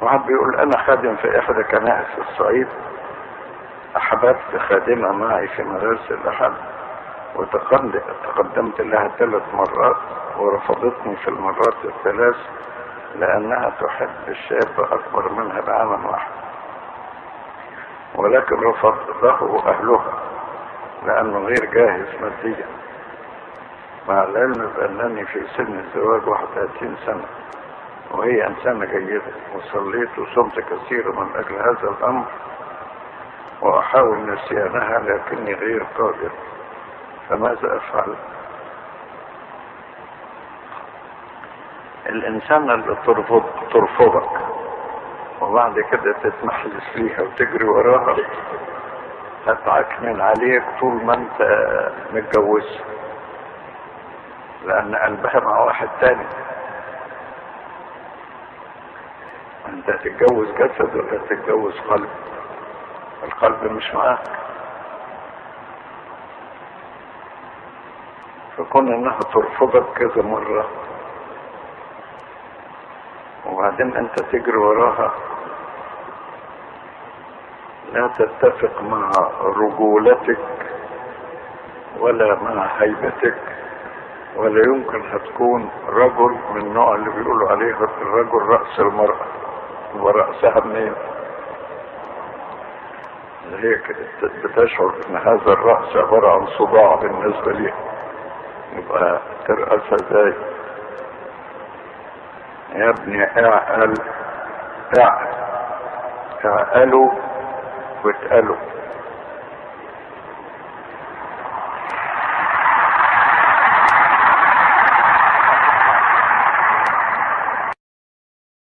واحد بيقول أنا خادم في احدى كنائس الصعيد. أحببت خادمة معي في مدارس الأحد. وتقدمت لها ثلاث مرات ورفضتني في المرات الثلاث لأنها تحب الشاب أكبر منها بعام واحد. ولكن رفضه اهلها لأنه غير جاهز ماديا. مع العلم بأنني في سن الزواج 31 سنة. وهي انسانه جيده وصليت وصمت كثيرا من أجل هذا الأمر وأحاول نسيانها لكني غير قادر. فماذا أفعل؟ الإنسان اللي ترفض ترفضك وبعد كده تتمحلس فيها وتجري وراها. هتعكنن عليك طول ما أنت متجوز لأن قلبها مع واحد تاني. انت هتتجوز جسد ولا تتجوز قلب. القلب مش معاك. فكون إنها ترفضك كذا مرة وبعدين أنت تجري وراها لا تتفق مع رجولتك ولا مع هيبتك ولا يمكن هتكون رجل من النوع اللي بيقولوا عليه الرجل رأس المرأة. ورأسها منين؟ هي كده بتشعر إن هذا الرأس عبارة عن صباع بالنسبة ليها يبقى ترأسها إزاي يا ابني اعقل اعقل اعقلوا واتقلوا.